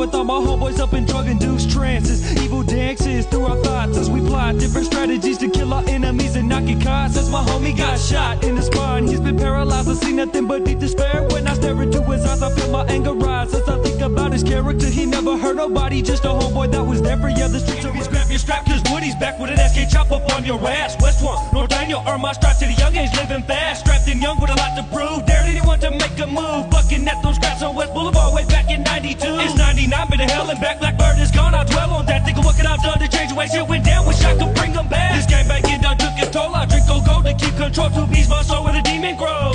with all my homeboys up in drug induced trances. Evil dances through our thoughts as we plot different strategies to kill our enemies and knock it cots. As my homie got shot in the spine, he's been paralyzed. I see nothing but deep despair when I stare into his eyes. I feel my anger rise as I think about his character. He never hurt nobody, just a homeboy that was there for you. The streets his grab your strap, cause Woody's back with an SK chop up on your ass. West one, North Daniel, earn my strap to the young age, living fast. Strapped and young with a lot to prove. Dared anyone to make a move, bucking at those scraps on West Boulevard way back in 92. It's 99, been to hell and back. Blackbird is gone. I dwell on that. Think of what could I've done to change the way shit went down. Wish I could bring them back. This game back in done took its toll. I drink gold gold to keep control. To ease my soul where the demon grows.